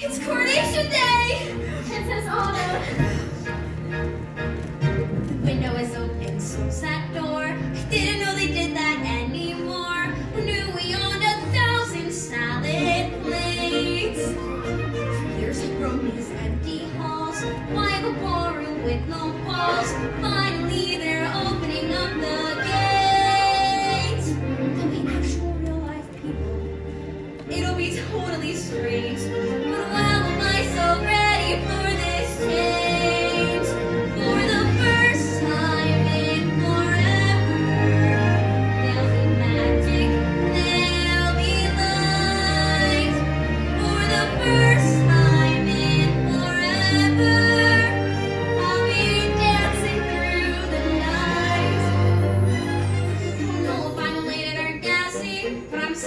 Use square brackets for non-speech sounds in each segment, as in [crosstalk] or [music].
It's coronation day! Princess Autumn. The window is open, so's that door. I didn't know they did that anymore. Who knew we owned a thousand salad plates? There's room these empty halls. Why the ballroom with no walls? Finally, they're opening up the gates. There'll be actual real life people. It'll be totally strange.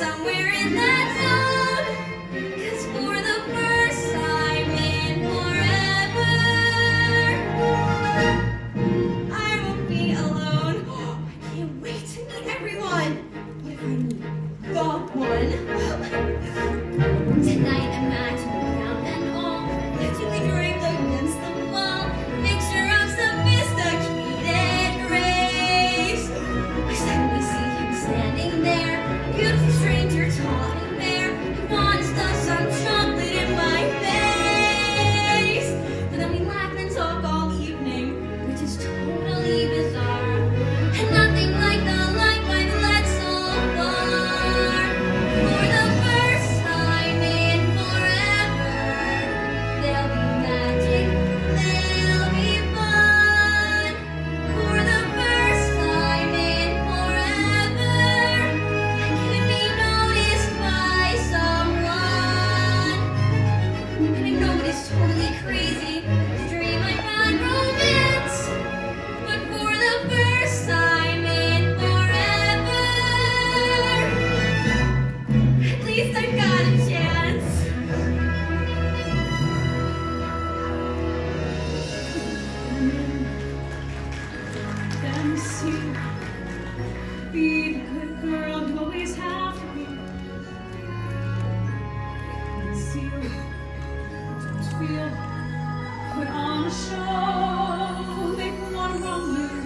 Everyone. What if I won't be alone. [gasps] I can't wait to meet I it's totally crazy dream I romance, but for the first time in forever, at least I've got a chance. Be the good girl you always have to be. Don't field, put on a show, make one wrong.